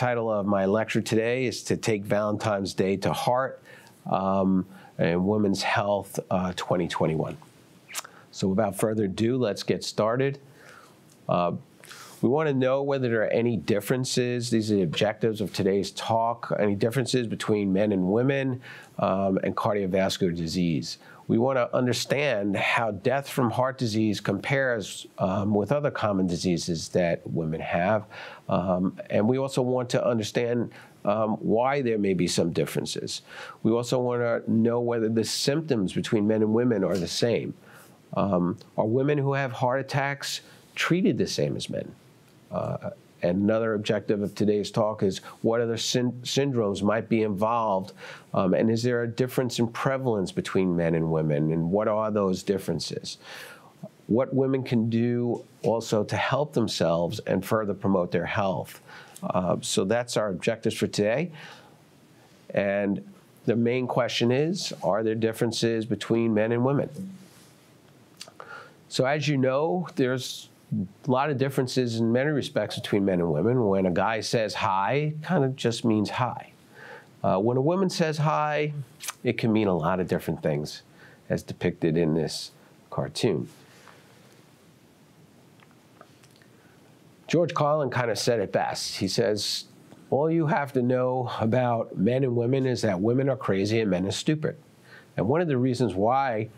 title of my lecture today is to take Valentine's Day to heart um, and Women's Health uh, 2021. So without further ado, let's get started. Uh, we want to know whether there are any differences. These are the objectives of today's talk. Any differences between men and women um, and cardiovascular disease. We want to understand how death from heart disease compares um, with other common diseases that women have. Um, and we also want to understand um, why there may be some differences. We also want to know whether the symptoms between men and women are the same. Um, are women who have heart attacks treated the same as men? Uh, another objective of today's talk is what other syn syndromes might be involved, um, and is there a difference in prevalence between men and women, and what are those differences? What women can do also to help themselves and further promote their health. Uh, so that's our objectives for today. And the main question is, are there differences between men and women? So as you know, there's a lot of differences in many respects between men and women. When a guy says hi, it kind of just means hi. Uh, when a woman says hi, it can mean a lot of different things, as depicted in this cartoon. George Carlin kind of said it best. He says, All you have to know about men and women is that women are crazy and men are stupid. And one of the reasons why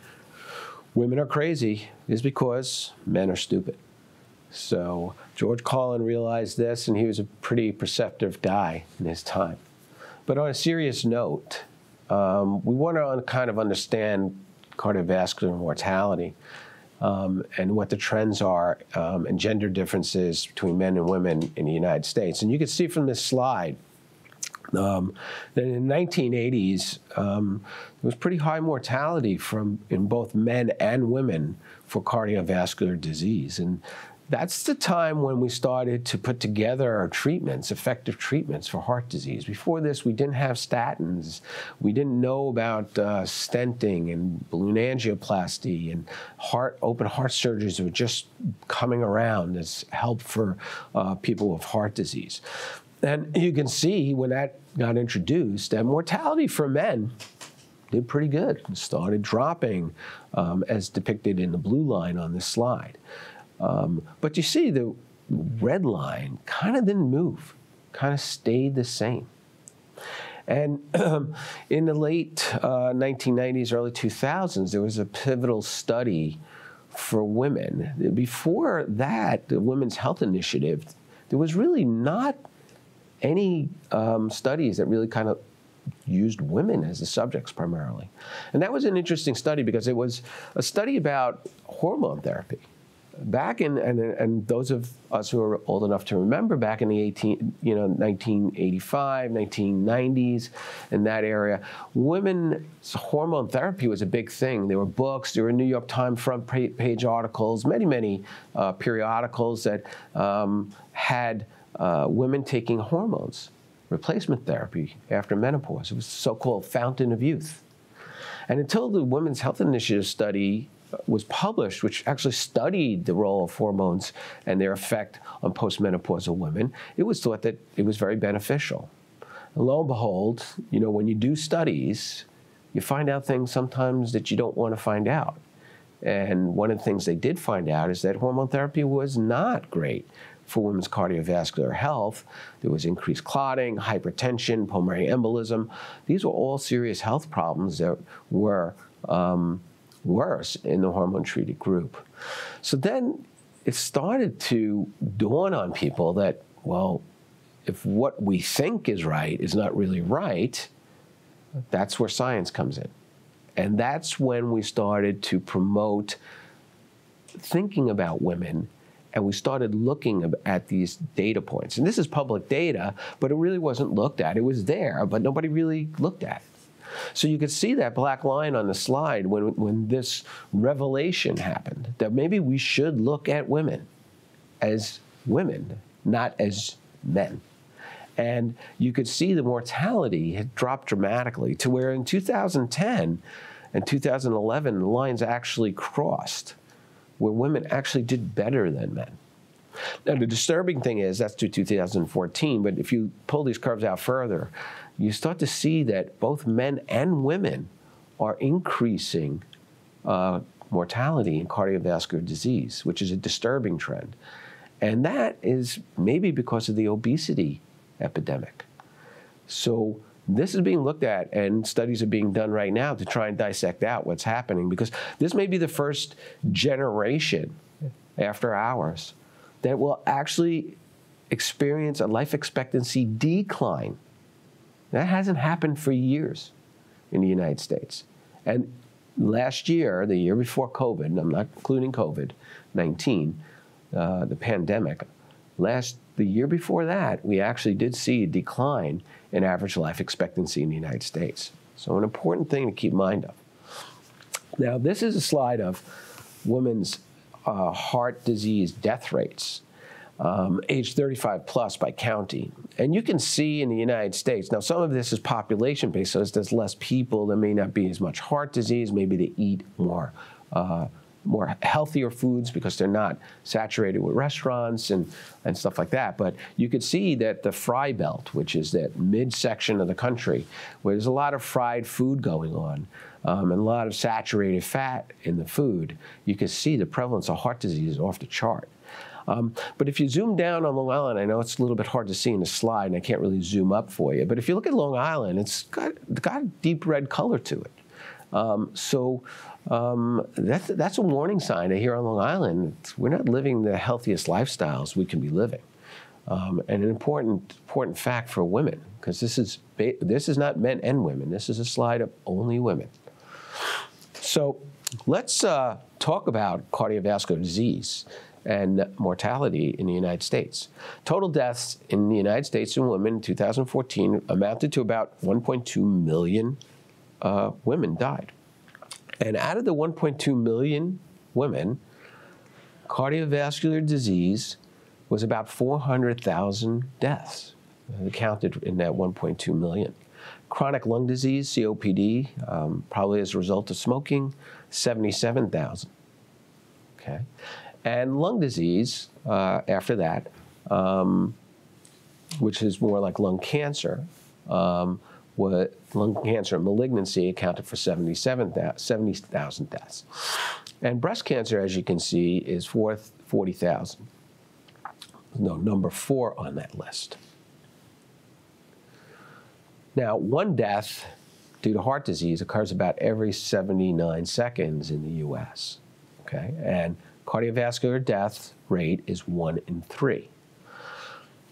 women are crazy is because men are stupid. So George Carlin realized this, and he was a pretty perceptive guy in his time. But on a serious note, um, we want to kind of understand cardiovascular mortality um, and what the trends are um, and gender differences between men and women in the United States. And you can see from this slide um, that in the 1980s, um, there was pretty high mortality from in both men and women for cardiovascular disease. And that's the time when we started to put together our treatments, effective treatments for heart disease. Before this, we didn't have statins. We didn't know about uh, stenting and balloon angioplasty and heart open heart surgeries were just coming around as help for uh, people with heart disease. And you can see when that got introduced, that mortality for men did pretty good. It started dropping um, as depicted in the blue line on this slide. Um, but you see, the red line kind of didn't move, kind of stayed the same. And um, in the late uh, 1990s, early 2000s, there was a pivotal study for women. Before that, the Women's Health Initiative, there was really not any um, studies that really kind of used women as the subjects primarily. And that was an interesting study because it was a study about hormone therapy back in and, and those of us who are old enough to remember back in the 18 you know 1985 1990s in that area women's hormone therapy was a big thing. There were books there were new york times front page articles many many uh, periodicals that um, had uh, women taking hormones replacement therapy after menopause. It was so-called fountain of youth. And until the women's health initiative study was published, which actually studied the role of hormones and their effect on postmenopausal women, it was thought that it was very beneficial. And lo and behold, you know, when you do studies, you find out things sometimes that you don't want to find out. And one of the things they did find out is that hormone therapy was not great for women's cardiovascular health. There was increased clotting, hypertension, pulmonary embolism. These were all serious health problems that were um, worse in the hormone treated group. So then it started to dawn on people that, well, if what we think is right is not really right, that's where science comes in. And that's when we started to promote thinking about women and we started looking at these data points. And this is public data, but it really wasn't looked at. It was there, but nobody really looked at it. So you could see that black line on the slide when, when this revelation happened that maybe we should look at women as women, not as men. And you could see the mortality had dropped dramatically to where in 2010 and 2011, the lines actually crossed, where women actually did better than men. Now, the disturbing thing is that's to 2014, but if you pull these curves out further, you start to see that both men and women are increasing uh, mortality in cardiovascular disease, which is a disturbing trend. And that is maybe because of the obesity epidemic. So this is being looked at, and studies are being done right now to try and dissect out what's happening because this may be the first generation after ours that will actually experience a life expectancy decline. That hasn't happened for years in the United States. And last year, the year before COVID, and I'm not including COVID 19, uh, the pandemic, last the year before that, we actually did see a decline in average life expectancy in the United States. So, an important thing to keep mind of. Now, this is a slide of women's uh, heart disease death rates, um, age 35 plus by county. And you can see in the United States, now some of this is population based, so there's less people, there may not be as much heart disease, maybe they eat more. Uh, more healthier foods because they're not saturated with restaurants and, and stuff like that. But you could see that the fry belt, which is that midsection of the country, where there's a lot of fried food going on um, and a lot of saturated fat in the food, you can see the prevalence of heart disease is off the chart. Um, but if you zoom down on Long Island, I know it's a little bit hard to see in the slide, and I can't really zoom up for you. But if you look at Long Island, it's got, got a deep red color to it. Um, so um, that's, that's a warning sign here on Long Island. We're not living the healthiest lifestyles we can be living. Um, and an important, important fact for women, because this is, this is not men and women. This is a slide of only women. So let's uh, talk about cardiovascular disease and mortality in the United States. Total deaths in the United States in women in 2014 amounted to about 1.2 million uh, women died. And out of the 1.2 million women, cardiovascular disease was about 400,000 deaths uh, counted in that 1.2 million. Chronic lung disease, COPD, um, probably as a result of smoking, 77,000. Okay. And lung disease, uh, after that, um, which is more like lung cancer, um, what lung cancer malignancy accounted for 77,000 70, deaths. And breast cancer, as you can see, is 40,000. No, number four on that list. Now, one death due to heart disease occurs about every 79 seconds in the US. Okay? And cardiovascular death rate is one in three.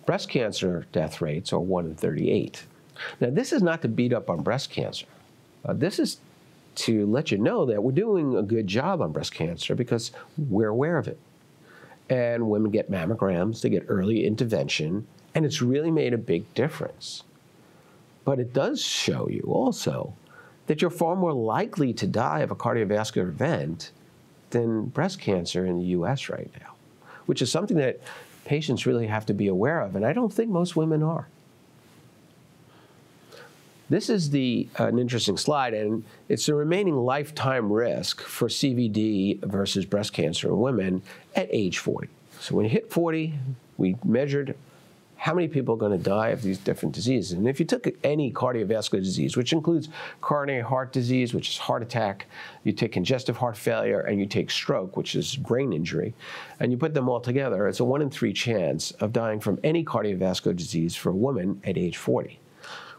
Breast cancer death rates are one in 38. Now, this is not to beat up on breast cancer. Uh, this is to let you know that we're doing a good job on breast cancer because we're aware of it. And women get mammograms, they get early intervention, and it's really made a big difference. But it does show you also that you're far more likely to die of a cardiovascular event than breast cancer in the US right now, which is something that patients really have to be aware of. And I don't think most women are. This is the uh, an interesting slide, and it's the remaining lifetime risk for CVD versus breast cancer in women at age 40. So when you hit 40, we measured how many people are going to die of these different diseases. And if you took any cardiovascular disease, which includes coronary heart disease, which is heart attack, you take congestive heart failure, and you take stroke, which is brain injury, and you put them all together, it's a one in three chance of dying from any cardiovascular disease for a woman at age 40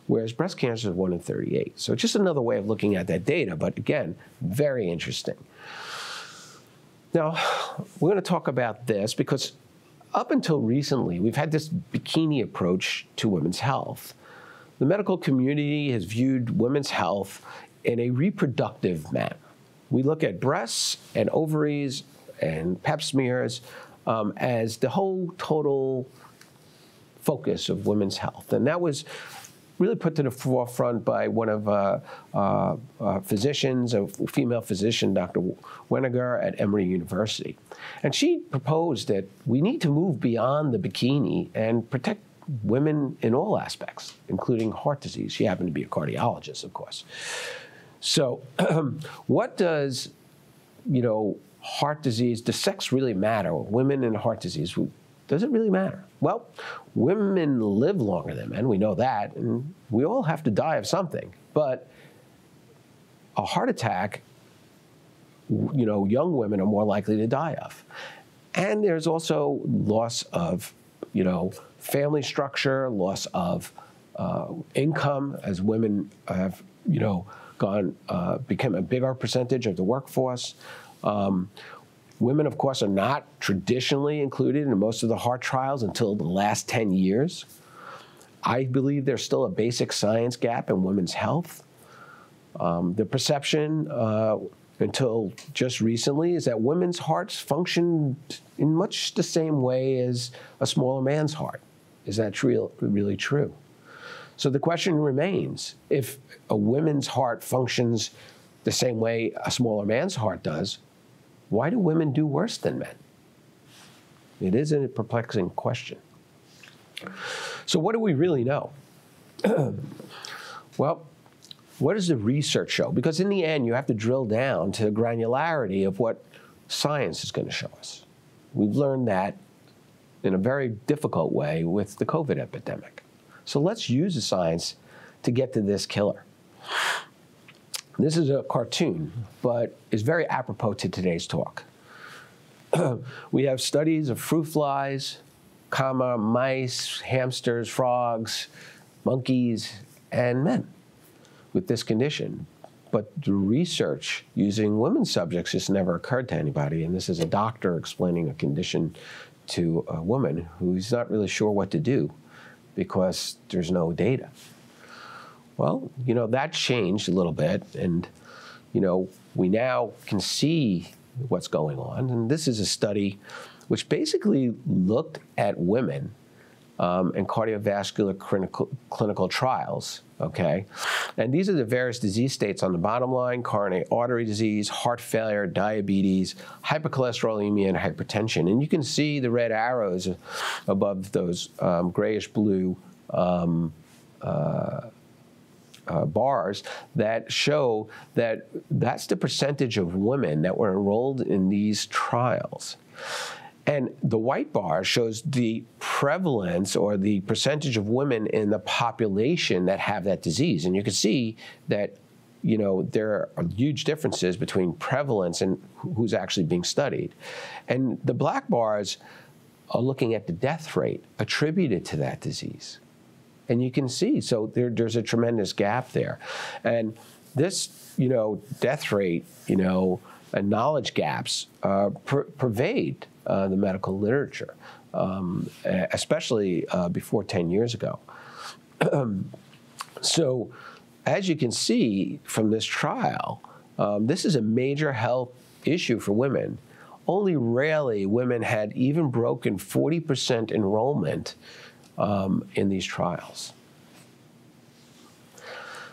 whereas breast cancer is 1 in 38. So it's just another way of looking at that data, but again, very interesting. Now, we're going to talk about this because up until recently, we've had this bikini approach to women's health. The medical community has viewed women's health in a reproductive manner. We look at breasts and ovaries and pap smears um, as the whole total focus of women's health. And that was really put to the forefront by one of uh, uh, uh, physicians, a female physician, Dr. Wenger at Emory University. And she proposed that we need to move beyond the bikini and protect women in all aspects, including heart disease. She happened to be a cardiologist, of course. So, what does, you know, heart disease, does sex really matter? Women and heart disease, Does it really matter? Well, women live longer than men. We know that. And we all have to die of something. But a heart attack, you know, young women are more likely to die of. And there's also loss of, you know, family structure, loss of uh, income as women have, you know, gone, uh, become a bigger percentage of the workforce. Um, women, of course, are not traditionally included in most of the heart trials until the last 10 years. I believe there's still a basic science gap in women's health. Um, the perception uh, until just recently is that women's hearts function in much the same way as a smaller man's heart. Is that real, really true? So the question remains if a woman's heart functions the same way a smaller man's heart does, why do women do worse than men? It is a perplexing question. So, what do we really know? well, what does the research show? Because in the end, you have to drill down to the granularity of what science is going to show us. We've learned that in a very difficult way with the COVID epidemic. So let's use the science to get to this killer. This is a cartoon, but is very apropos to today's talk. we have studies of fruit flies, comma, mice, hamsters, frogs, monkeys, and men with this condition. But the research using women subjects just never occurred to anybody. And this is a doctor explaining a condition to a woman who's not really sure what to do because there's no data. Well, you know, that changed a little bit. And, you know, we now can see what's going on. And this is a study which basically looked at women um, and cardiovascular clinical, clinical trials. Okay, and these are the various disease states on the bottom line: coronary artery disease, heart failure, diabetes, hypercholesterolemia, and hypertension. And you can see the red arrows above those um, grayish blue. Um, uh, uh, bars that show that that's the percentage of women that were enrolled in these trials. And the white bar shows the prevalence or the percentage of women in the population that have that disease. And you can see that, you know, there are huge differences between prevalence and who's actually being studied. And the black bars are looking at the death rate attributed to that disease. And you can see, so there, there's a tremendous gap there. And this, you know, death rate, you know, and knowledge gaps uh, per pervade uh, the medical literature, um, especially uh, before 10 years ago. so, as you can see from this trial, um, this is a major health issue for women. Only rarely women had even broken 40% enrollment um, in these trials.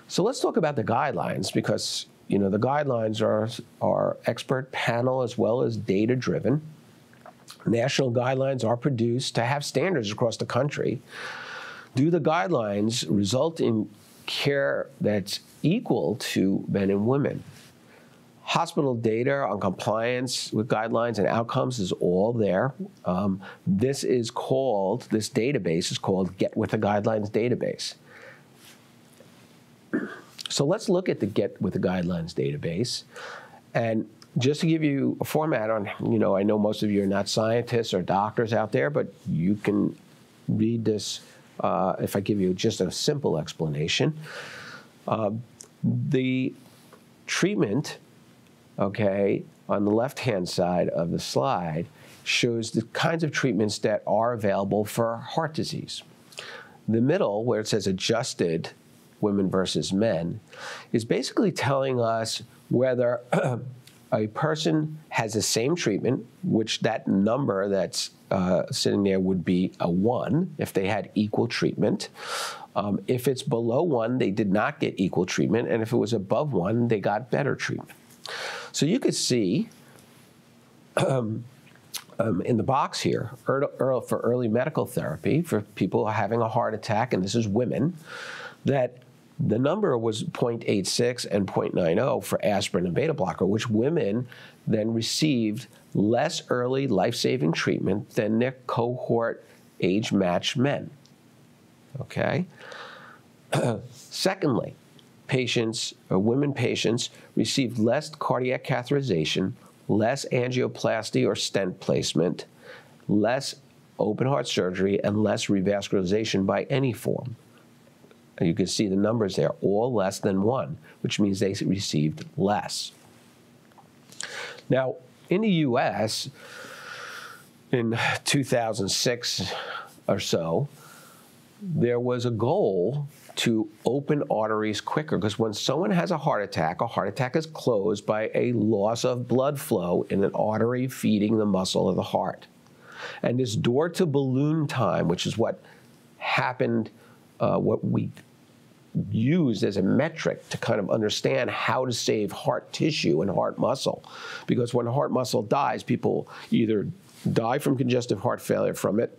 So let's talk about the guidelines because you know the guidelines are are expert panel as well as data driven. National guidelines are produced to have standards across the country. Do the guidelines result in care that's equal to men and women? Hospital data on compliance with guidelines and outcomes is all there. Um, this is called, this database is called Get With the Guidelines database. So let's look at the Get With the Guidelines database. And just to give you a format on, you know, I know most of you are not scientists or doctors out there, but you can read this uh, if I give you just a simple explanation. Uh, the treatment, okay, on the left hand side of the slide shows the kinds of treatments that are available for heart disease. The middle, where it says adjusted women versus men, is basically telling us whether a person has the same treatment, which that number that's uh, sitting there would be a one if they had equal treatment. Um, if it's below one, they did not get equal treatment, and if it was above one, they got better treatment. So you could see um, um, in the box here for early medical therapy for people having a heart attack, and this is women, that the number was 0.86 and 0.90 for aspirin and beta blocker, which women then received less early life saving treatment than their cohort age matched men. Okay? Secondly, patients, or women patients, received less cardiac catheterization, less angioplasty or stent placement, less open heart surgery, and less revascularization by any form. You can see the numbers there, all less than one, which means they received less. Now, in the US, in 2006 or so, there was a goal to open arteries quicker because when someone has a heart attack, a heart attack is closed by a loss of blood flow in an artery feeding the muscle of the heart. And this door to balloon time, which is what happened, uh, what we used as a metric to kind of understand how to save heart tissue and heart muscle. Because when heart muscle dies, people either die from congestive heart failure from it,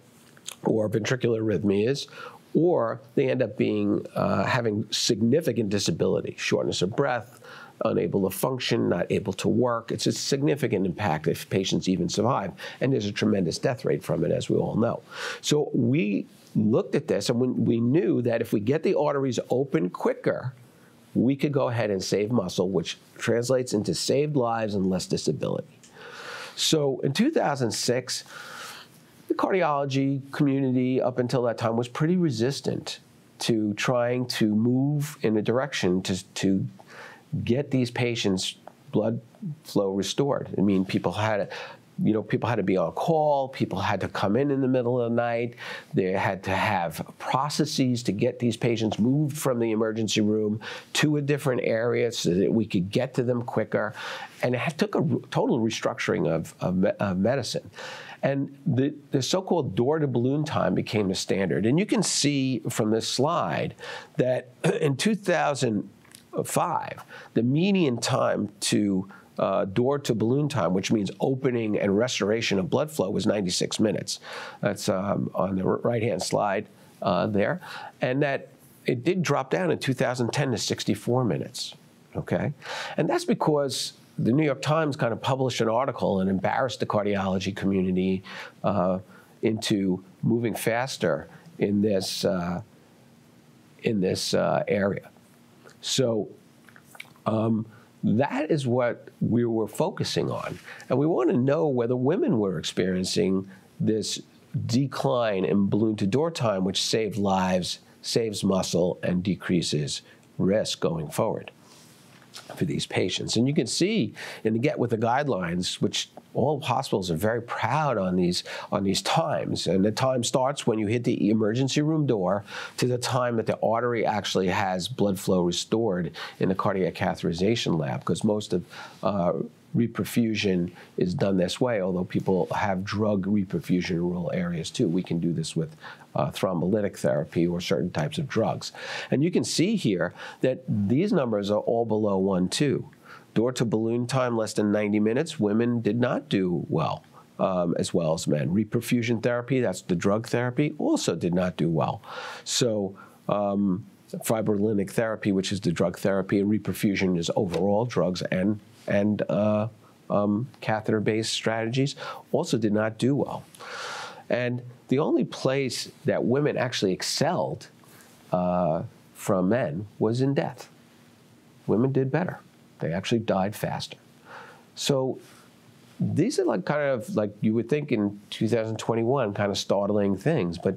or ventricular arrhythmias, or they end up being uh, having significant disability, shortness of breath, unable to function, not able to work. It's a significant impact if patients even survive, and there's a tremendous death rate from it, as we all know. So we looked at this and we knew that if we get the arteries open quicker, we could go ahead and save muscle, which translates into saved lives and less disability. So in 2006, the cardiology community up until that time was pretty resistant to trying to move in a direction to, to get these patients blood flow restored. I mean, people had you know, people had to be on call, people had to come in in the middle of the night, they had to have processes to get these patients moved from the emergency room to a different area so that we could get to them quicker. And it took a total restructuring of, of, of medicine. And the, the so called door to balloon time became the standard. And you can see from this slide that in 2005, the median time to uh, door to balloon time, which means opening and restoration of blood flow, was 96 minutes. That's um, on the right hand slide uh, there. And that it did drop down in 2010 to 64 minutes. Okay? And that's because the New York Times kind of published an article and embarrassed the cardiology community uh, into moving faster in this uh, in this uh, area. So um, that is what we were focusing on, and we want to know whether women were experiencing this decline in balloon to door time, which saves lives, saves muscle, and decreases risk going forward for these patients. And you can see in the Get with the Guidelines, which all hospitals are very proud on these on these times. And the time starts when you hit the emergency room door to the time that the artery actually has blood flow restored in the cardiac catheterization lab, because most of uh, reperfusion is done this way, although people have drug reperfusion in rural areas too. We can do this with uh, thrombolytic therapy or certain types of drugs. And you can see here that these numbers are all below 1 2. Door to balloon time less than 90 minutes, women did not do well. Um, as well as men. Reperfusion therapy, that's the drug therapy, also did not do well. So, um, therapy, which is the drug therapy, and reperfusion is overall drugs and and uh, um, catheter-based strategies also did not do well. And the only place that women actually excelled uh, from men was in death. Women did better. They actually died faster. So these are like kind of like you would think in 2021 kind of startling things, but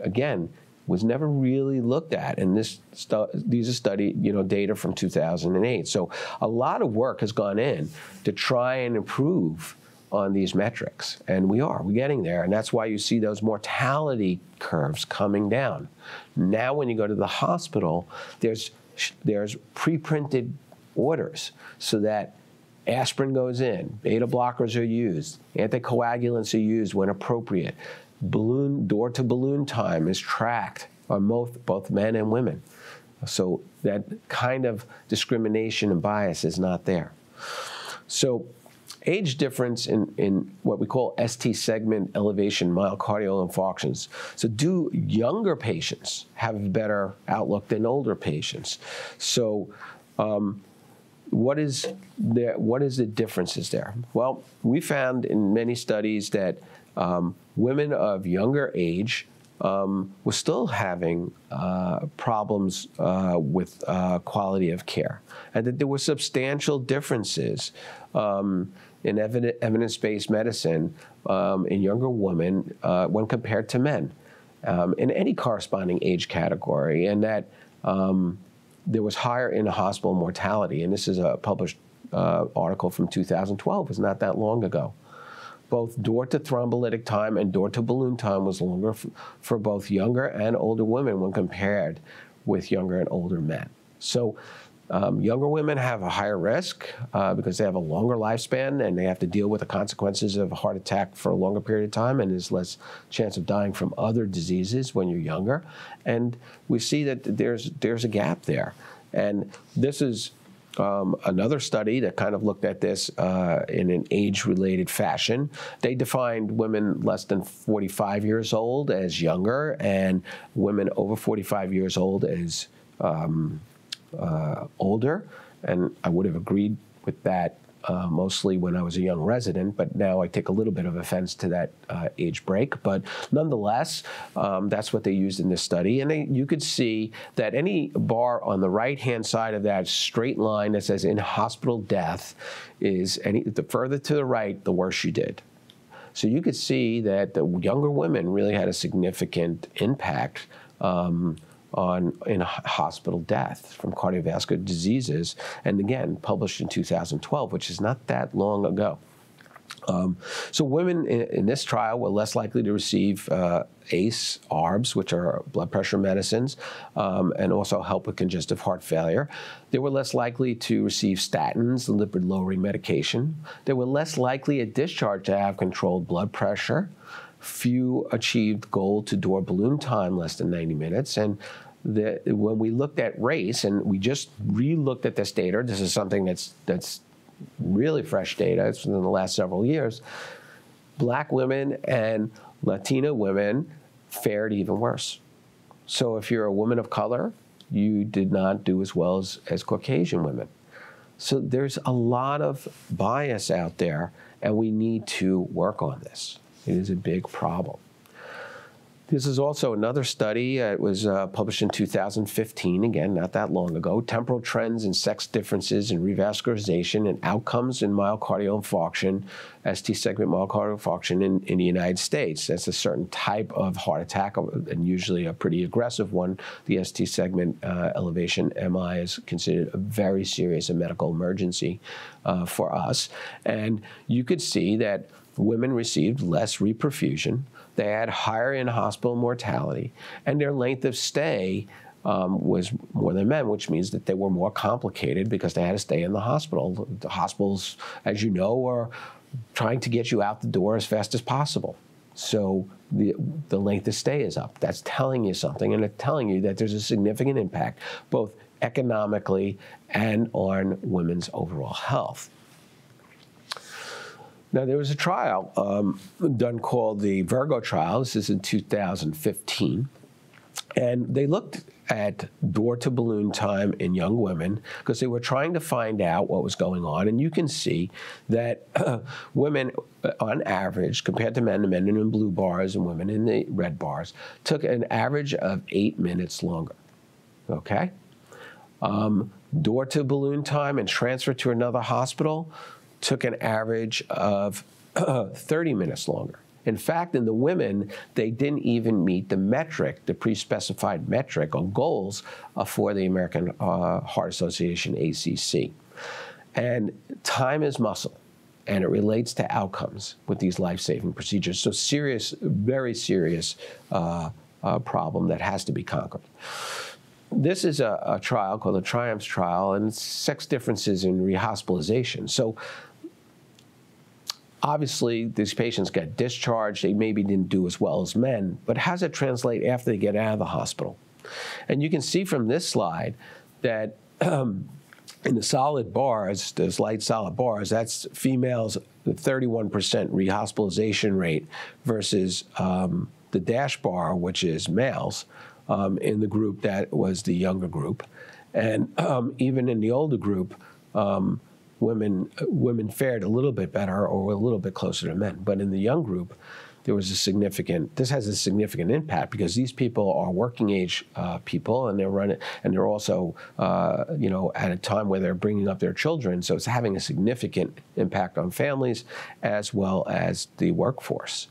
again, was never really looked at. And this stu- these are study, you know, data from 2008. So a lot of work has gone in to try and improve on these metrics, and we are. We're getting there, and that's why you see those mortality curves coming down. Now, when you go to the hospital, there's there's pre-printed orders so that aspirin goes in, beta blockers are used, anticoagulants are used when appropriate balloon door to balloon time is tracked on both both men and women. So that kind of discrimination and bias is not there. So age difference in, in what we call ST segment elevation myocardial infarctions. So, do younger patients have a better outlook than older patients? So, um, what is the what is the differences there? Well, we found in many studies that um, women of younger age um, was still having uh, problems uh, with uh, quality of care, and that there were substantial differences um, in evidence-based medicine um, in younger women uh, when compared to men um, in any corresponding age category, and that um, there was higher in hospital mortality. And this is a published uh, article from 2012. It was not that long ago both door to thrombolytic time and door to balloon time was longer f- for both younger and older women when compared with younger and older men. So, um, younger women have a higher risk uh, because they have a longer lifespan and they have to deal with the consequences of a heart attack for a longer period of time, and there's less chance of dying from other diseases when you're younger. And we see that there's there's a gap there, and this is um, another study that kind of looked at this uh, in an age related fashion. They defined women less than 45 years old as younger and women over 45 years old as um, uh, older. And I would have agreed with that uh, mostly when I was a young resident, but now I take a little bit of offense to that uh, age break. But nonetheless, um, that's what they used in this study. And they, you could see that any bar on the right hand side of that straight line that says in hospital death is any, the further to the right, the worse you did. So you could see that the younger women really had a significant impact. Um, on in hospital death from cardiovascular diseases, and again published in 2012, which is not that long ago. Um, so women in, in, this trial were less likely to receive uh, ACE, ARBs, which are blood pressure medicines, um, and also help with congestive heart failure. They were less likely to receive statins, lipid-lowering medication. They were less likely at discharge to have controlled blood pressure. Few achieved goal to door balloon time less than 90 minutes, and when we looked at race, and we just re-looked at this data, this is something that's that's really fresh data. It's within the last several years. Black women and Latina women fared even worse. So if you're a woman of color, you did not do as well as, as Caucasian women. So there's a lot of bias out there, and we need to work on this. It is a big problem. This is also another study. It was uh, published in 2015, again, not that long ago. Temporal trends in sex differences in revascularization and outcomes in myocardial infarction, ST segment myocardial infarction in, in the United States. That's a certain type of heart attack, and usually a pretty aggressive one. The ST segment uh, elevation MI is considered a very serious medical emergency uh, for us. And you could see that women received less reperfusion they had higher in hospital mortality, and their length of stay um, was more than men, which means that they were more complicated because they had to stay in the hospital. The hospitals, as you know, are trying to get you out the door as fast as possible. So the, the length of stay is up. That's telling you something, and it's telling you that there's a significant impact, both economically and on women's overall health. Now, there was a trial um, done called the Virgo trial. This is in 2015. And they looked at door to balloon time in young women because they were trying to find out what was going on. And you can see that uh, women, on average, compared to men, the men in blue bars and women in the red bars, took an average of eight minutes longer. Okay? Um, door to balloon time and transfer to another hospital took an average of 30 minutes longer. In fact, in the women, they didn't even meet the metric, the pre specified metric on goals uh, for the American uh, Heart Association, ACC. And time is muscle, and it relates to outcomes with these life saving procedures. So, serious, very serious uh, uh, problem that has to be conquered. This is a, a trial called the Triumphs trial, and sex differences in rehospitalization. So, obviously these patients get discharged, they maybe didn't do as well as men, but how does it translate after they get out of the hospital? And you can see from this slide that um, in the solid bars, those light solid bars, that's females, 31% rehospitalization rate versus um, the dash bar, which is males, um, in the group that was the younger group. And even in the older group, um, women, women fared a little bit better or a little bit closer to men. But in the young group, there was a significant. This has a significant impact because these people are working age uh, people, and they're running, and they're also, uh, you know, at a time where they're bringing up their children. So it's having a significant impact on families as well as the workforce.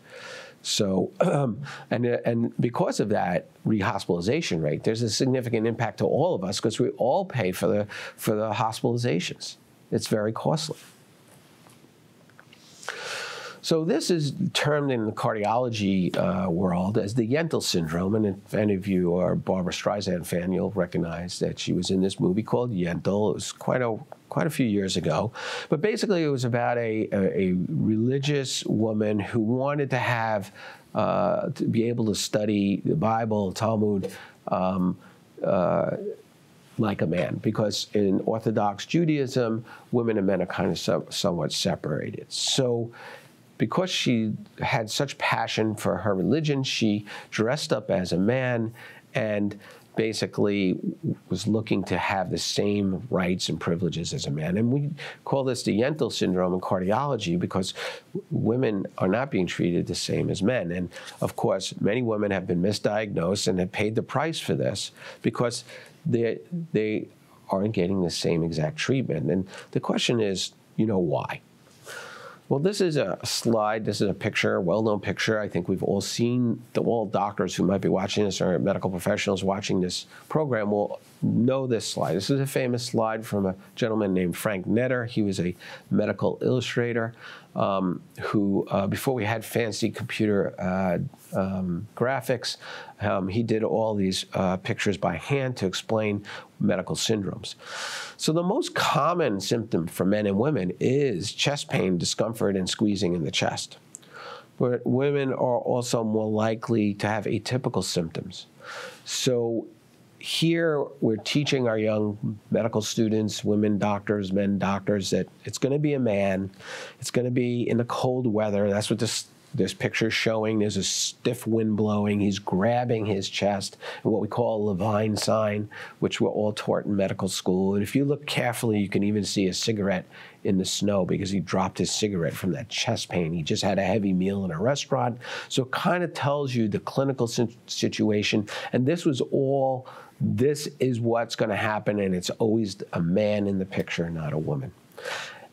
So, um, and and because of that rehospitalization rate, there's a significant impact to all of us because we all pay for the for the hospitalizations. It's very costly. So this is termed in the cardiology uh, world as the Yentl syndrome. And if any of you are Barbra Streisand fan, you'll recognize that she was in this movie called Yentl. It was quite a quite a few years ago. But basically, it was about a, a, a religious woman who wanted to have uh, to be able to study the Bible, Talmud. Um, uh, like a man, because in Orthodox Judaism, women and men are kind of so, somewhat separated. So because she had such passion for her religion, she dressed up as a man and basically was looking to have the same rights and privileges as a man. And we call this the Yentl syndrome in cardiology because women are not being treated the same as men. And of course, many women have been misdiagnosed and have paid the price for this because they, they aren't getting the same exact treatment. And the question is, you know, why? Well, this is a slide. This is a picture, well-known picture. I think we've all seen, the all doctors who might be watching this or medical professionals watching this program will know this slide. This is a famous slide from a gentleman named Frank Netter. He was a medical illustrator um, who, uh, before we had fancy computer uh, um, graphics, um, he did all these uh, pictures by hand to explain medical syndromes. So the most common symptom for men and women is chest pain, discomfort, and squeezing in the chest. But women are also more likely to have atypical symptoms. So here we're teaching our young medical students, women doctors, men doctors, that it's going to be a man. It's going to be in the cold weather. That's what this this picture is showing. There's a stiff wind blowing. He's grabbing his chest, what we call a Levine sign, which we're all taught in medical school. And if you look carefully, you can even see a cigarette in the snow because he dropped his cigarette from that chest pain. He just had a heavy meal in a restaurant. So it kind of tells you the clinical situation. And this was all this is what's going to happen, and it's always a man in the picture, not a woman.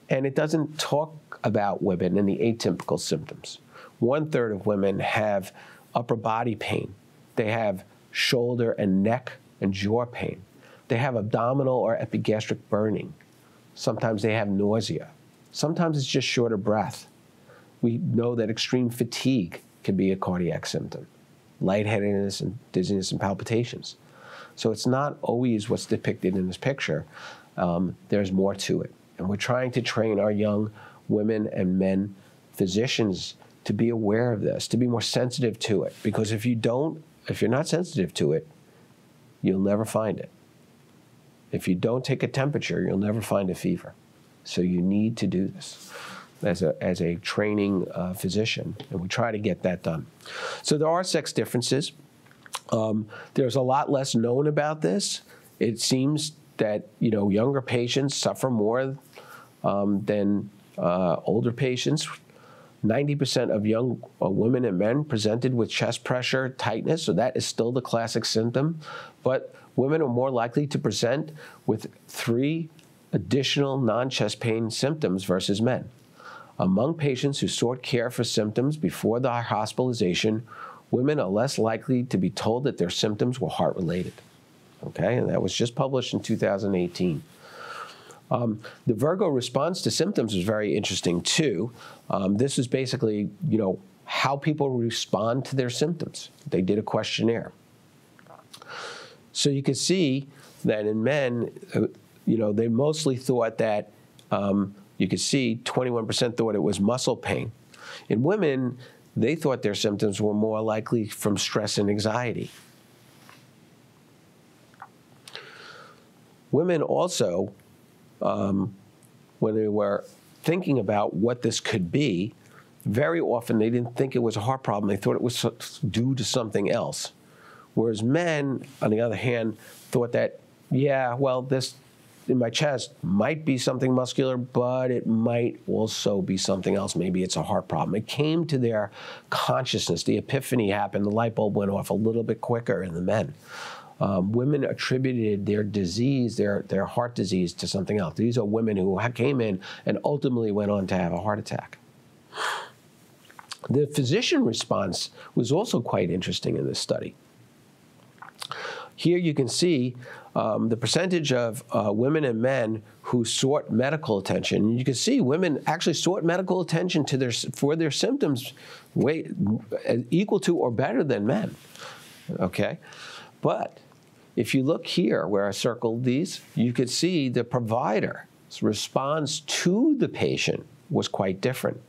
And it doesn't talk about women and the atypical symptoms. One third of women have upper body pain, they have shoulder and neck and jaw pain, they have abdominal or epigastric burning. Sometimes they have nausea. Sometimes it's just short of breath. We know that extreme fatigue can be a cardiac symptom, lightheadedness and dizziness and palpitations. So it's not always what's depicted in this picture. Um, there's more to it. And we're trying to train our young women and men physicians to be aware of this, to be more sensitive to it. Because if you don't, if you're not sensitive to it, you'll never find it. If you don't take a temperature, you'll never find a fever. So you need to do this as a, as a training uh, physician, and we try to get that done. So there are sex differences. Um, there's a lot less known about this. It seems that you know younger patients suffer more um, than uh, older patients. 90% of young uh, women and men presented with chest pressure, tightness, so that is still the classic symptom. But women are more likely to present with three additional non chest pain symptoms versus men. Among patients who sought care for symptoms before the hospitalization, women are less likely to be told that their symptoms were heart related. Okay, and that was just published in 2018. Um, the Virgo response to symptoms is very interesting too. Um, this is basically, you know, how people respond to their symptoms. They did a questionnaire. So you can see that in men, uh, you know, they mostly thought that, um, you could see 21% thought it was muscle pain. In women, they thought their symptoms were more likely from stress and anxiety. Women also um, when they were thinking about what this could be, very often they didn't think it was a heart problem. They thought it was due to something else. Whereas men, on the other hand, thought that, yeah, well, this in my chest might be something muscular, but it might also be something else. Maybe it's a heart problem. It came to their consciousness. The epiphany happened. The light bulb went off a little bit quicker in the men. Um, women attributed their disease, their, their heart disease, to something else. These are women who came in and ultimately went on to have a heart attack. The physician response was also quite interesting in this study. Here you can see um, the percentage of uh, women and men who sought medical attention. You can see women actually sought medical attention to their, for their symptoms way, equal to or better than men. Okay? But if you look here where I circled these, you could see the provider's response to the patient was quite different.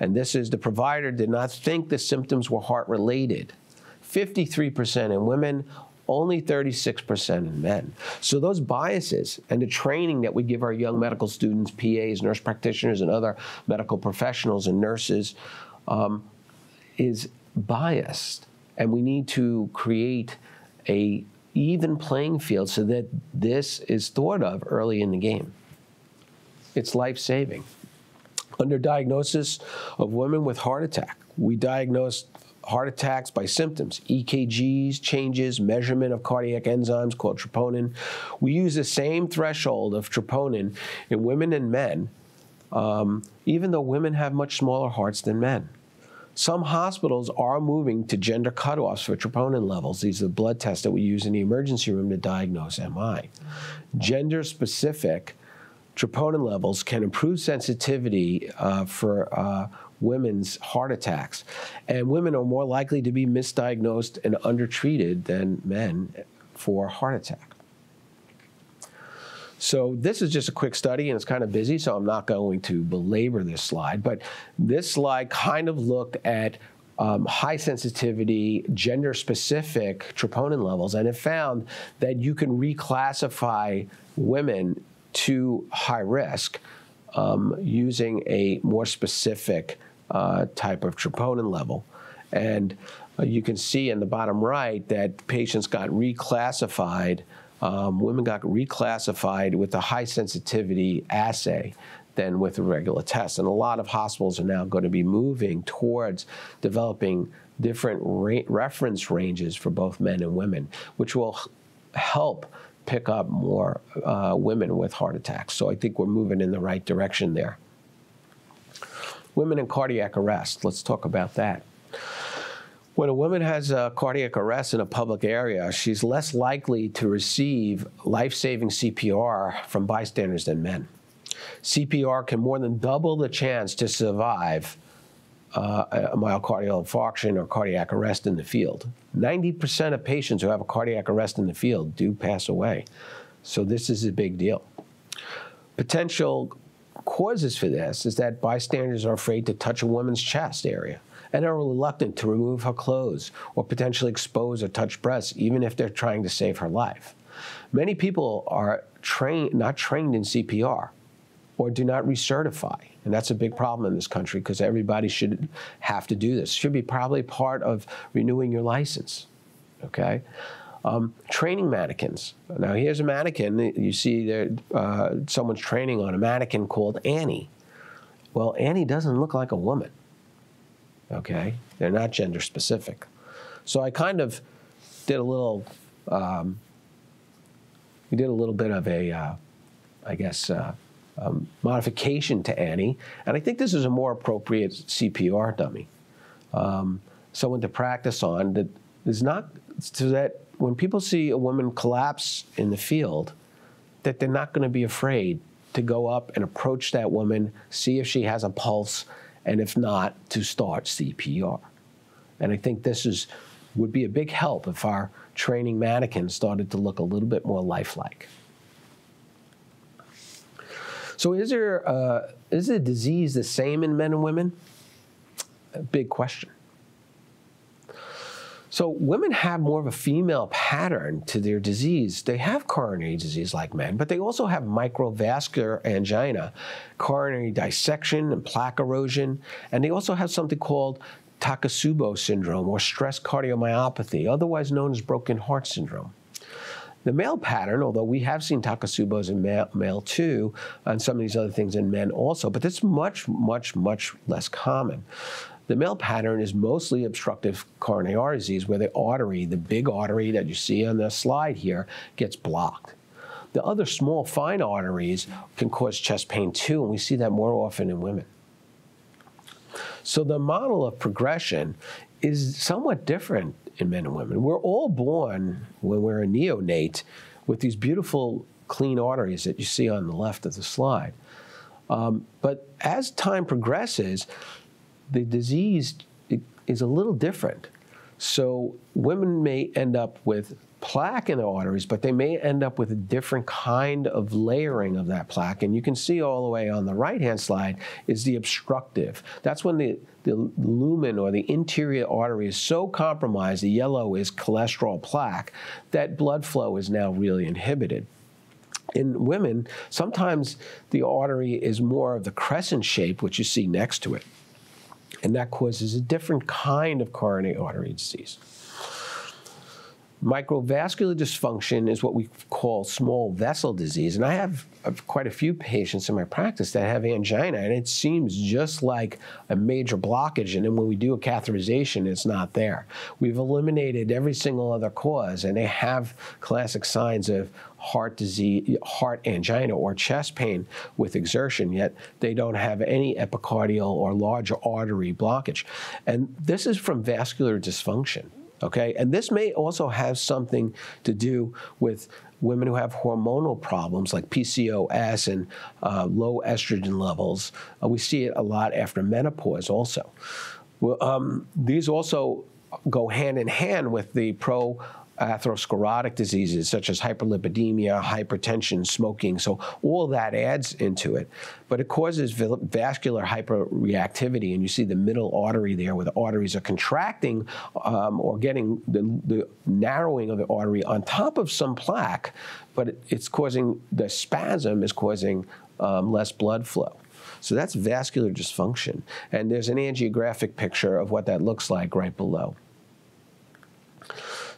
And this is the provider did not think the symptoms were heart related. 53% in women, only 36% in men. So those biases and the training that we give our young medical students, PAs, nurse practitioners, and other medical professionals and nurses um, is biased. And we need to create a even playing field so that this is thought of early in the game. It's life saving. Under diagnosis of women with heart attack, we diagnose heart attacks by symptoms, EKGs, changes, measurement of cardiac enzymes called troponin. We use the same threshold of troponin in women and men, um, even though women have much smaller hearts than men. Some hospitals are moving to gender cutoffs for troponin levels. These are the blood tests that we use in the emergency room to diagnose MI. Gender specific troponin levels can improve sensitivity uh, for uh, women's heart attacks. And women are more likely to be misdiagnosed and undertreated than men for heart attack. So this is just a quick study and it's kind of busy, so I'm not going to belabor this slide. But this slide kind of looked at um, high sensitivity, gender specific troponin levels, and it found that you can reclassify women to high risk um, using a more specific uh, type of troponin level. And uh, you can see in the bottom right that patients got reclassified um, women got reclassified with a high sensitivity assay than with a regular test. And a lot of hospitals are now going to be moving towards developing different ra- reference ranges for both men and women, which will help pick up more uh, women with heart attacks. So I think we're moving in the right direction there. Women in cardiac arrest, let's talk about that. When a woman has a cardiac arrest in a public area, she's less likely to receive life saving CPR from bystanders than men. CPR can more than double the chance to survive uh, a myocardial infarction or cardiac arrest in the field. 90% of patients who have a cardiac arrest in the field do pass away. So this is a big deal. Potential causes for this is that bystanders are afraid to touch a woman's chest area and are reluctant to remove her clothes or potentially expose or touch breasts, even if they're trying to save her life. Many people are trained, not trained in CPR or do not recertify. And that's a big problem in this country because everybody should have to do this. Should be probably part of renewing your license. Okay? Um, training mannequins. Now, here's a mannequin. You see there, uh, someone's training on a mannequin called Annie. Well, Annie doesn't look like a woman okay? They're not gender specific. So I kind of did a little, um, we did a little bit of a, uh, I guess, uh, um, modification to Annie, and I think this is a more appropriate CPR dummy. Um, someone to practice on that is not so that when people see a woman collapse in the field, that they're not going to be afraid to go up and approach that woman, see if she has a pulse, and if not, to start CPR. And I think this is would be a big help if our training mannequins started to look a little bit more lifelike. So is there uh, is the disease the same in men and women? A big question. So women have more of a female pattern to their disease. They have coronary disease like men, but they also have microvascular angina, coronary dissection and plaque erosion, and they also have something called Takotsubo syndrome or stress cardiomyopathy, otherwise known as broken heart syndrome. The male pattern, although we have seen takotsubos in male, male too, and some of these other things in men also, but it's much, much, much less common. The male pattern is mostly obstructive coronary artery disease, where the artery, the big artery that you see on the slide here, gets blocked. The other small, fine arteries can cause chest pain too, and we see that more often in women. So the model of progression is somewhat different in men and women. We're all born when we're a neonate with these beautiful clean arteries that you see on the left of the slide. Um, but as time progresses, the disease is a little different. So women may end up with plaque in the arteries, but they may end up with a different kind of layering of that plaque. And you can see all the way on the right hand slide is the obstructive. That's when the, the lumen or the interior artery is so compromised, the yellow is cholesterol plaque, that blood flow is now really inhibited in women, sometimes the artery is more of the crescent shape, which you see next to it. And that causes a different kind of coronary artery disease. Microvascular dysfunction is what we call small vessel disease. And I have uh, quite a few patients in my practice that have angina, and it seems just like a major blockage. And then when we do a catheterization, it's not there. We've eliminated every single other cause, and they have classic signs of heart disease, heart angina, or chest pain with exertion, yet they don't have any epicardial or large artery blockage. And this is from vascular dysfunction. Okay, and this may also have something to do with women who have hormonal problems like PCOS and uh, low estrogen levels. Uh, we see it a lot after menopause also. Well, um, these also go hand in hand with the pro atherosclerotic diseases such as hyperlipidemia, hypertension, smoking. So all that adds into it. But it causes vascular hyperreactivity, and you see the middle artery there where the arteries are contracting um, or getting the, the, narrowing of the artery on top of some plaque, but it, it's causing the spasm is causing um, less blood flow. So that's vascular dysfunction. And there's an angiographic picture of what that looks like right below.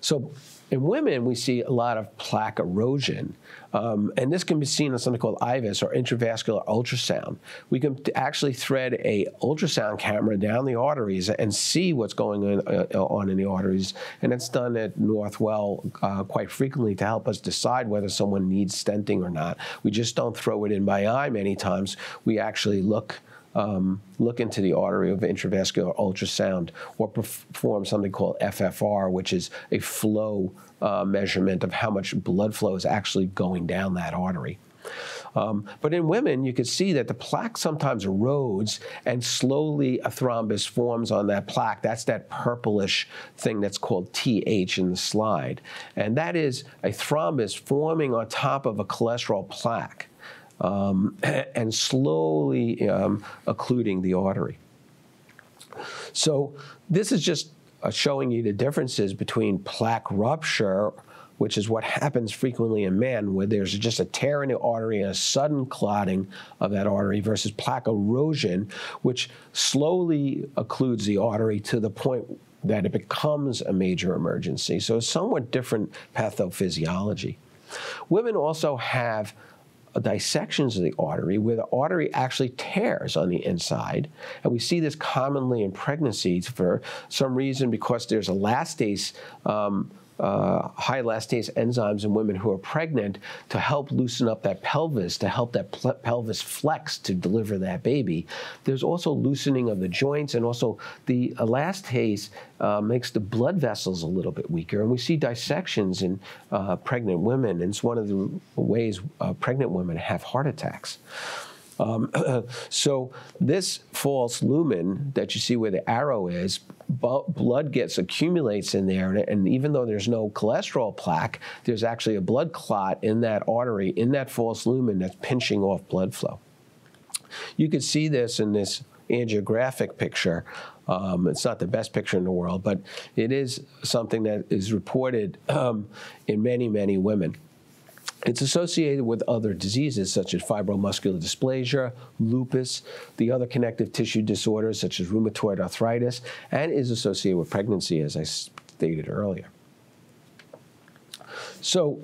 So in women, we see a lot of plaque erosion. Um, and this can be seen on something called IVUS or intravascular ultrasound. We can actually thread a ultrasound camera down the arteries and see what's going on, uh, on in the arteries. And it's done at Northwell uh, quite frequently to help us decide whether someone needs stenting or not. We just don't throw it in by eye many times. We actually look um, look into the artery of intravascular ultrasound or perform something called FFR, which is a flow uh, measurement of how much blood flow is actually going down that artery. Um, but in women, you can see that the plaque sometimes erodes and slowly a thrombus forms on that plaque. That's that purplish thing that's called TH in the slide. And that is a thrombus forming on top of a cholesterol plaque um, and slowly um, occluding the artery. So this is just uh, showing you the differences between plaque rupture, which is what happens frequently in men, where there's just a tear in the artery and a sudden clotting of that artery, versus plaque erosion, which slowly occludes the artery to the point that it becomes a major emergency. So it's somewhat different pathophysiology. Women also have dissections of the artery where the artery actually tears on the inside. And we see this commonly in pregnancies for some reason because there's elastase um, uh, high elastase enzymes in women who are pregnant to help loosen up that pelvis, to help that pelvis flex to deliver that baby. There's also loosening of the joints, and also the elastase uh, makes the blood vessels a little bit weaker. And we see dissections in uh, pregnant women, and it's one of the ways uh, pregnant women have heart attacks. Um, so this false lumen that you see where the arrow is, blood gets accumulates in there, and even though there's no cholesterol plaque, there's actually a blood clot in that artery, in that false lumen that's pinching off blood flow. You can see this in this angiographic picture Um, it's not the best picture in the world, but it is something that is reported um, in many, many women. It's associated with other diseases such as fibromuscular dysplasia, lupus, the other connective tissue disorders such as rheumatoid arthritis, and is associated with pregnancy, as I stated earlier. So,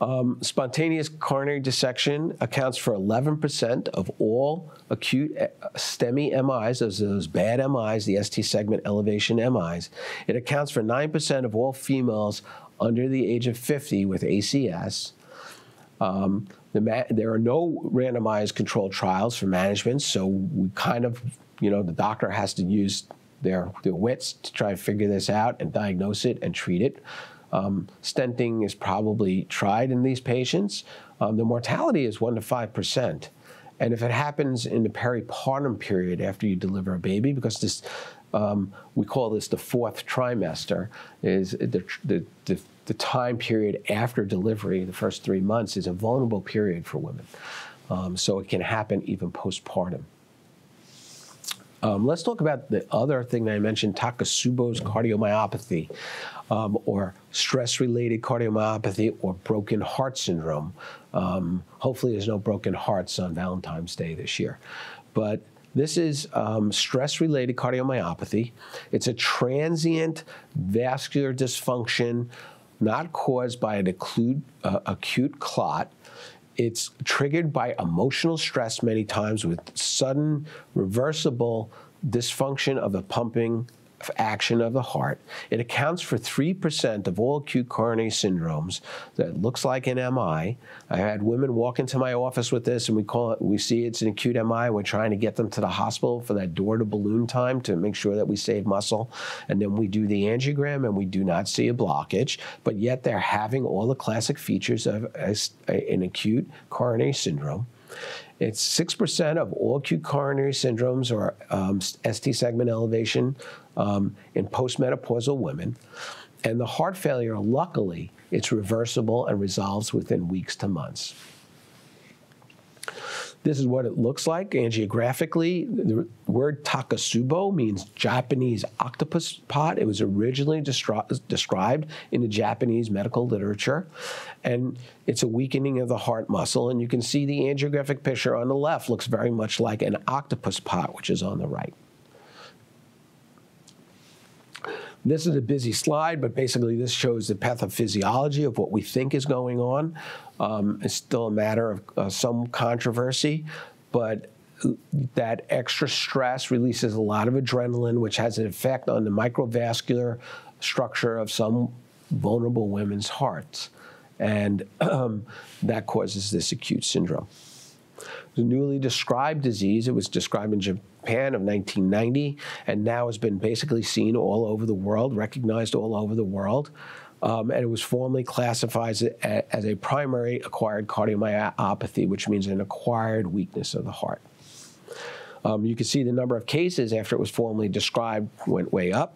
um, spontaneous coronary dissection accounts for 11% of all acute uh, STEMI MIs, those, those bad MIs, the ST segment elevation MIs. It accounts for 9% of all females under the age of 50 with ACS. Um, the there are no randomized controlled trials for management, so we kind of, you know, the doctor has to use their, their wits to try and figure this out and diagnose it and treat it. Um, stenting is probably tried in these patients. Um, the mortality is 1% to 5%. And if it happens in the peripartum period after you deliver a baby, because this, um, we call this the fourth trimester, is the, the, the, the, time period after delivery, the first three months, is a vulnerable period for women. Um, so it can happen even postpartum. Um, let's talk about the other thing that I mentioned, Takotsubo's cardiomyopathy, um, or stress-related cardiomyopathy, or broken heart syndrome. Um, hopefully, there's no broken hearts on Valentine's Day this year, but this is um, stress-related cardiomyopathy. It's a transient vascular dysfunction, not caused by an acute, uh, acute clot. It's triggered by emotional stress many times with sudden, reversible dysfunction of the pumping action of the heart. It accounts for 3% of all acute coronary syndromes that looks like an MI. I had women walk into my office with this and we call it, we see it's an acute MI. We're trying to get them to the hospital for that door to balloon time to make sure that we save muscle. And then we do the angiogram and we do not see a blockage, but yet they're having all the classic features of an acute coronary syndrome. It's 6% of all acute coronary syndromes or um, ST segment elevation um, in postmenopausal women. And the heart failure, luckily, it's reversible and resolves within weeks to months. This is what it looks like angiographically. The word takotsubo means Japanese octopus pot. It was originally described in the Japanese medical literature. And it's a weakening of the heart muscle. And you can see the angiographic picture on the left looks very much like an octopus pot, which is on the right. This is a busy slide, but basically this shows the pathophysiology of what we think is going on. Um, it's still a matter of uh, some controversy, but that extra stress releases a lot of adrenaline, which has an effect on the microvascular structure of some vulnerable women's hearts. And um, that causes this acute syndrome. The newly described disease, it was described in Japan of 1990, and now has been basically seen all over the world, recognized all over the world. Um, and it was formally classified as a, as a primary acquired cardiomyopathy, which means an acquired weakness of the heart. Um, you can see the number of cases after it was formally described went way up.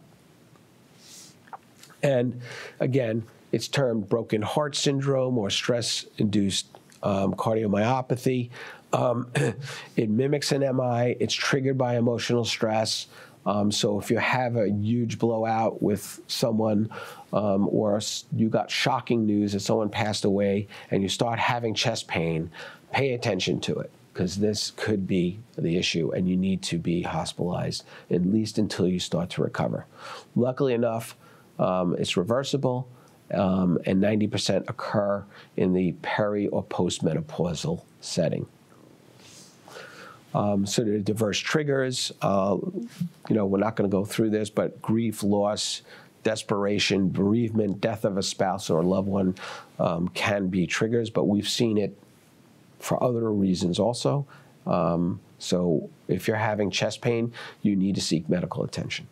And again, it's termed broken heart syndrome or stress induced um, cardiomyopathy. Um, it mimics an MI. It's triggered by emotional stress. Um, so if you have a huge blowout with someone, um, or you got shocking news that someone passed away, and you start having chest pain, pay attention to it because this could be the issue, and you need to be hospitalized at least until you start to recover. Luckily enough, um, it's reversible um, and 90% occur in the peri or postmenopausal setting. Um, so there are diverse triggers. Uh, you know, we're not going to go through this, but grief, loss, desperation, bereavement, death of a spouse or a loved one um, can be triggers, but we've seen it for other reasons also. Um, so if you're having chest pain, you need to seek medical attention.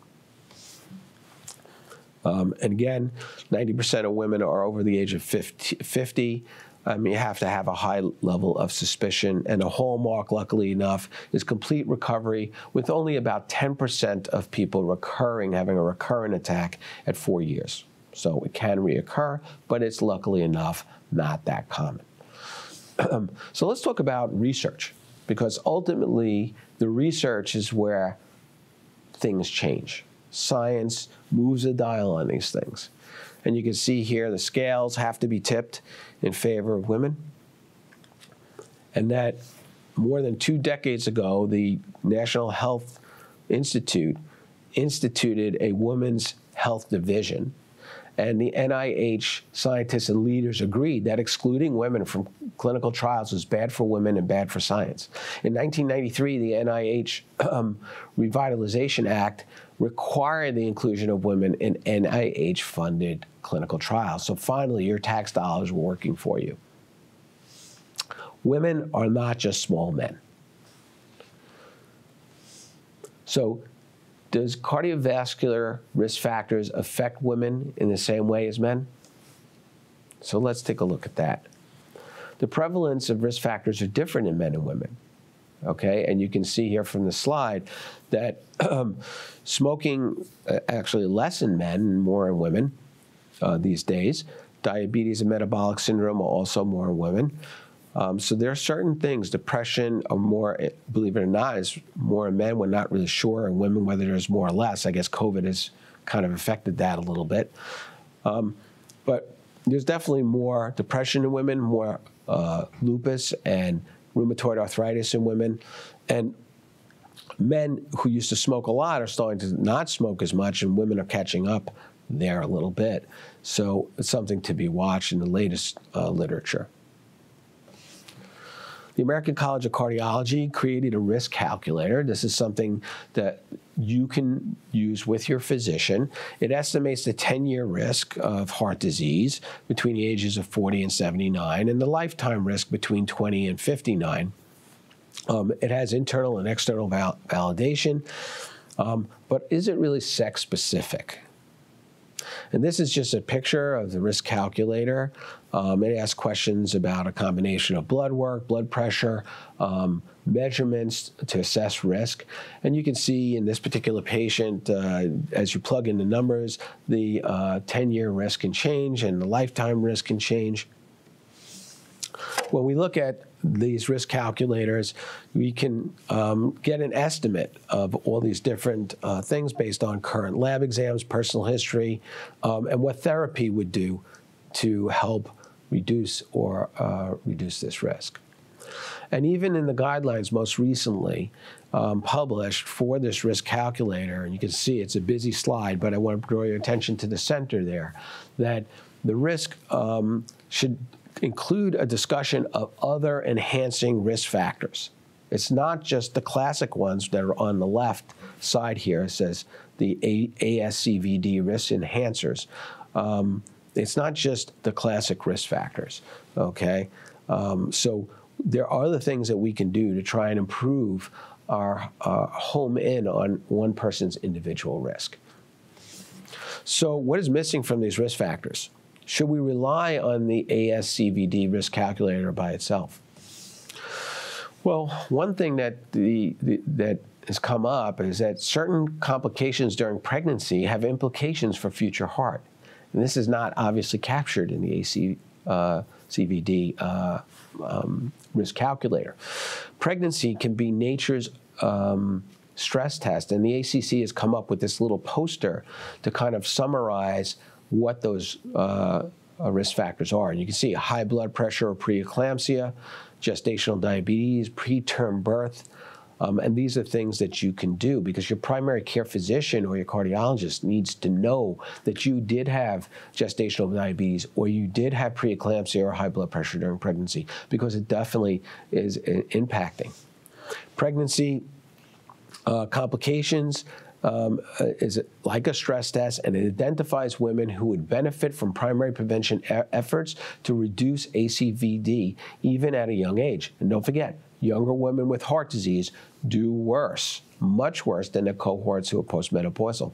Um, and again, 90% of women are over the age of 50. 50. Um, you have to have a high level of suspicion. And a hallmark, luckily enough, is complete recovery, with only about 10% of people recurring, having a recurrent attack at four years. So it can reoccur, but it's luckily enough not that common. so let's talk about research, because ultimately the research is where things change. Science moves the dial on these things. And you can see here the scales have to be tipped in favor of women. And that more than two decades ago, the National Health Institute instituted a women's health division. And the NIH scientists and leaders agreed that excluding women from clinical trials was bad for women and bad for science. In 1993, the NIH um, Revitalization Act required the inclusion of women in NIH funded clinical trials. So finally, your tax dollars were working for you. Women are not just small men. So, does cardiovascular risk factors affect women in the same way as men? So, let's take a look at that. The prevalence of risk factors are different in men and women. Okay, and you can see here from the slide that um, smoking uh, actually less in men and more in women uh, these days. Diabetes and metabolic syndrome are also more in women. Um, so there are certain things. Depression are more, believe it or not, is more in men. We're not really sure in women whether there's more or less. I guess COVID has kind of affected that a little bit. Um, but there's definitely more depression in women, more uh, lupus and rheumatoid arthritis in women. And men who used to smoke a lot are starting to not smoke as much, and women are catching up there a little bit. So it's something to be watched in the latest uh, literature. The American College of Cardiology created a risk calculator. This is something that you can use with your physician. It estimates the 10 year risk of heart disease between the ages of 40 and 79 and the lifetime risk between 20 and 59. Um, it has internal and external val- validation, um, but is it really sex specific? And this is just a picture of the risk calculator. Um, it asks questions about a combination of blood work, blood pressure, um, measurements to assess risk. And you can see in this particular patient, uh, as you plug in the numbers, the 10 uh, year risk can change and the lifetime risk can change. When we look at these risk calculators, we can um, get an estimate of all these different uh, things based on current lab exams, personal history, um, and what therapy would do to help reduce or uh, reduce this risk. And even in the guidelines most recently um, published for this risk calculator, and you can see it's a busy slide, but I want to draw your attention to the center there, that the risk um, should include a discussion of other enhancing risk factors. It's not just the classic ones that are on the left side here. It says the ASCVD risk enhancers. Um, it's not just the classic risk factors, okay? Um, so there are other things that we can do to try and improve our uh, home in on one person's individual risk. So, what is missing from these risk factors? Should we rely on the ASCVD risk calculator by itself? Well, one thing that the, the, that has come up is that certain complications during pregnancy have implications for future heart. And this is not obviously captured in the ACVD uh, um, risk calculator. Pregnancy can be nature's um, stress test, and the ACC has come up with this little poster to kind of summarize what those uh, uh, risk factors are. And you can see high blood pressure or preeclampsia, gestational diabetes, preterm birth. Um, and these are things that you can do because your primary care physician or your cardiologist needs to know that you did have gestational diabetes or you did have preeclampsia or high blood pressure during pregnancy because it definitely is uh, impacting. Pregnancy uh, complications, um, uh, is it like a stress test, and it identifies women who would benefit from primary prevention e- efforts to reduce ACVD even at a young age. And don't forget, younger women with heart disease do worse, much worse than the cohorts who are postmenopausal.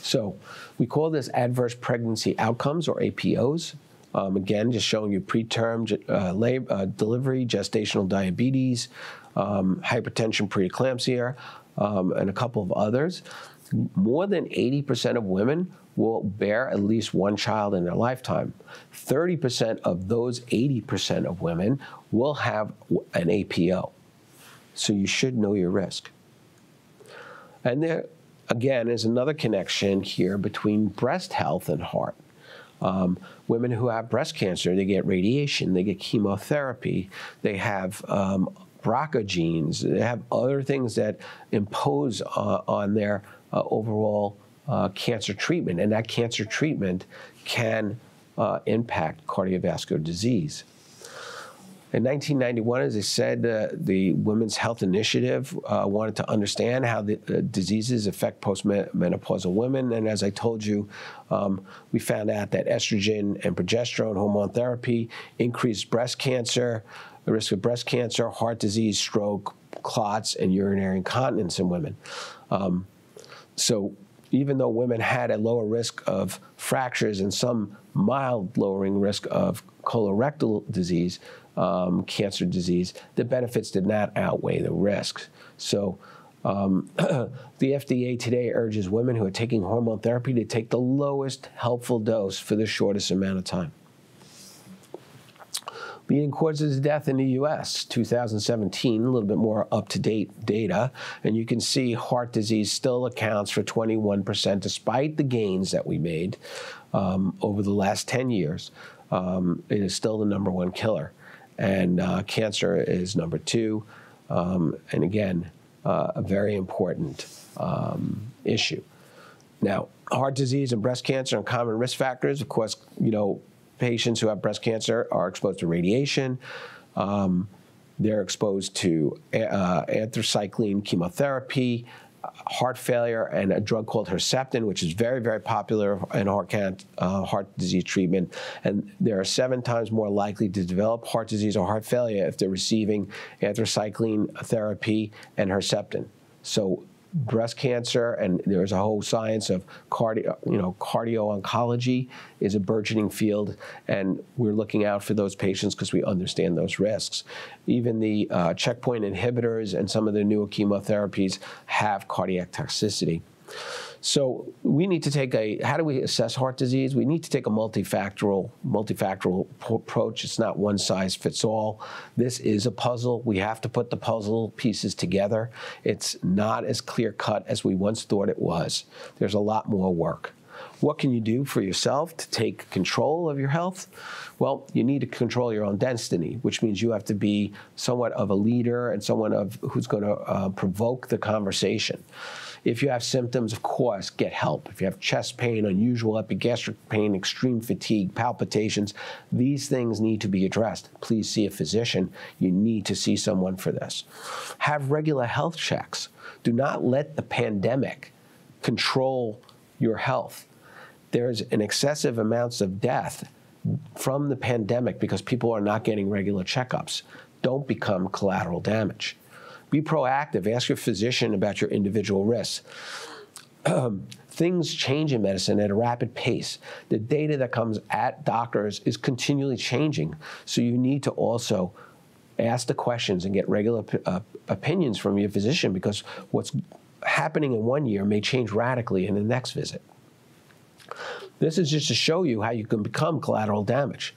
So we call this adverse pregnancy outcomes or APOs. Um, again, just showing you preterm uh, uh, delivery, gestational diabetes, um, hypertension, preeclampsia um, and a couple of others, more than 80% of women will bear at least one child in their lifetime. 30% of those 80% of women will have an APO. So you should know your risk. And there, again, is another connection here between breast health and heart. Um, women who have breast cancer, they get radiation, they get chemotherapy, they have um, BRCA genes, they have other things that impose uh, on their uh, overall uh, cancer treatment, and that cancer treatment can uh, impact cardiovascular disease. In 1991, as I said, uh, the Women's Health Initiative uh, wanted to understand how the uh, diseases affect postmenopausal women. And as I told you, um, we found out that estrogen and progesterone hormone therapy increased breast cancer, the risk of breast cancer, heart disease, stroke, clots, and urinary incontinence in women. Um, so even though women had a lower risk of fractures and some mild lowering risk of colorectal disease, um, cancer disease, the benefits did not outweigh the risks. So um, the FDA today urges women who are taking hormone therapy to take the lowest helpful dose for the shortest amount of time. Leading causes of death in the U.S. 2017, a little bit more up-to-date data, and you can see heart disease still accounts for 21%, despite the gains that we made um, over the last 10 years. Um, it is still the number one killer and uh, cancer is number two. Um, and again, uh, a very important um, issue. Now, heart disease and breast cancer are common risk factors. Of course, you know, patients who have breast cancer are exposed to radiation. Um, they're exposed to uh, anthracycline chemotherapy, heart failure and a drug called Herceptin, which is very, very popular in heart, can- uh, heart disease treatment. And they are seven times more likely to develop heart disease or heart failure if they're receiving anthracycline therapy and Herceptin. So breast cancer, and there's a whole science of cardio, you know, cardio oncology is a burgeoning field, and we're looking out for those patients because we understand those risks. Even the uh, checkpoint inhibitors and some of the newer chemotherapies have cardiac toxicity. So we need to take a, how do we assess heart disease? We need to take a multifactorial, multifactorial approach. It's not one size fits all. This is a puzzle. We have to put the puzzle pieces together. It's not as clear cut as we once thought it was. There's a lot more work. What can you do for yourself to take control of your health? Well, you need to control your own destiny, which means you have to be somewhat of a leader and someone of who's going to uh, provoke the conversation. If you have symptoms, of course, get help. If you have chest pain, unusual epigastric pain, extreme fatigue, palpitations, these things need to be addressed. Please see a physician. You need to see someone for this. Have regular health checks. Do not let the pandemic control your health. There's an excessive amounts of death from the pandemic because people are not getting regular checkups. Don't become collateral damage. Be proactive. Ask your physician about your individual risks. Um, things change in medicine at a rapid pace. The data that comes at doctors is continually changing. So you need to also ask the questions and get regular uh, opinions from your physician because what's happening in one year may change radically in the next visit. This is just to show you how you can become collateral damage.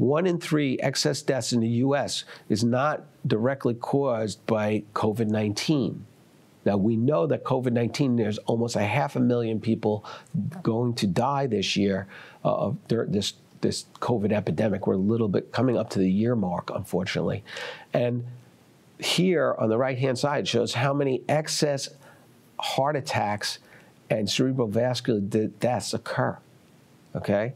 One in three excess deaths in the U.S. is not directly caused by COVID 19. Now, we know that COVID 19, there's almost a half a million people going to die this year uh, of this, this COVID epidemic. We're a little bit coming up to the year mark, unfortunately. And here on the right hand side shows how many excess heart attacks and cerebrovascular de- deaths occur. Okay?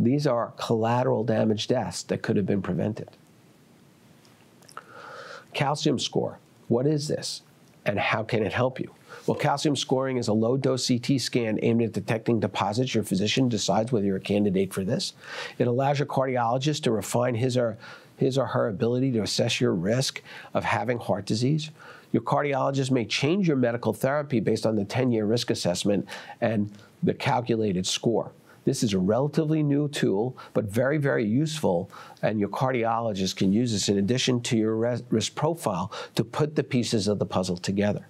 These are collateral damage deaths that could have been prevented. Calcium score. What is this? And how can it help you? Well, calcium scoring is a low dose CT scan aimed at detecting deposits. Your physician decides whether you're a candidate for this. It allows your cardiologist to refine his or, his or her ability to assess your risk of having heart disease. Your cardiologist may change your medical therapy based on the 10 year risk assessment and the calculated score. This is a relatively new tool, but very, very useful. And your cardiologist can use this in addition to your risk profile to put the pieces of the puzzle together.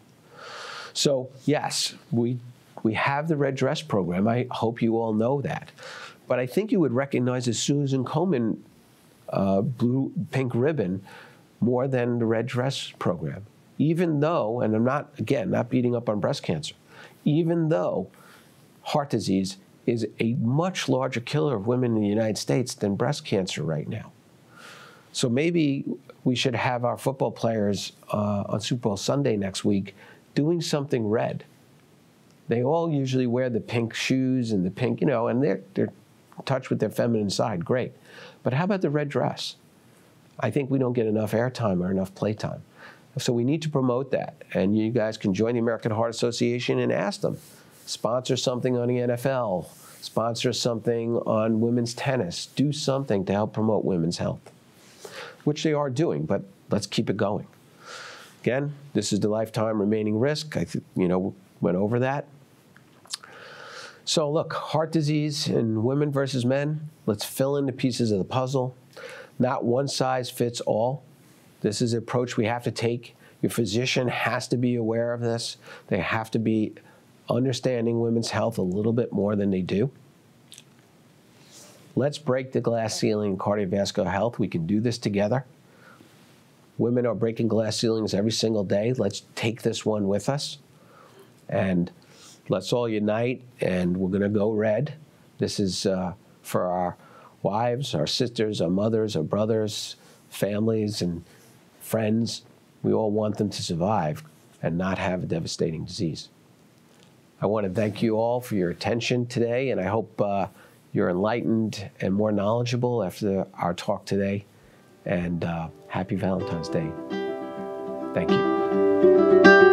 So, yes, we, we have the Red Dress program. I hope you all know that. But I think you would recognize the Susan Komen uh, blue pink ribbon more than the Red Dress program. even though, and I'm not, again, not beating up on breast cancer, even though heart disease is a much larger killer of women in the United States than breast cancer right now. So maybe we should have our football players uh, on Super Bowl Sunday next week doing something red. They all usually wear the pink shoes and the pink, you know, and they're, they're in touch with their feminine side, great. But how about the red dress? I think we don't get enough airtime or enough playtime. So we need to promote that. And you guys can join the American Heart Association and ask them. Sponsor something on the NFL, sponsor something on women's tennis, do something to help promote women's health, which they are doing, but let's keep it going. Again, this is the lifetime remaining risk. I, think you know, went over that. So look, heart disease in women versus men. Let's fill in the pieces of the puzzle. Not one size fits all. This is an approach we have to take. Your physician has to be aware of this. They have to be understanding women's health a little bit more than they do. Let's break the glass ceiling in cardiovascular health. We can do this together. Women are breaking glass ceilings every single day. Let's take this one with us. And let's all unite, and we're going to go red. This is uh, for our wives, our sisters, our mothers, our brothers, families, and friends. We all want them to survive and not have a devastating disease. I want to thank you all for your attention today, and I hope uh, you're enlightened and more knowledgeable after our talk today. And uh, happy Valentine's Day. Thank you.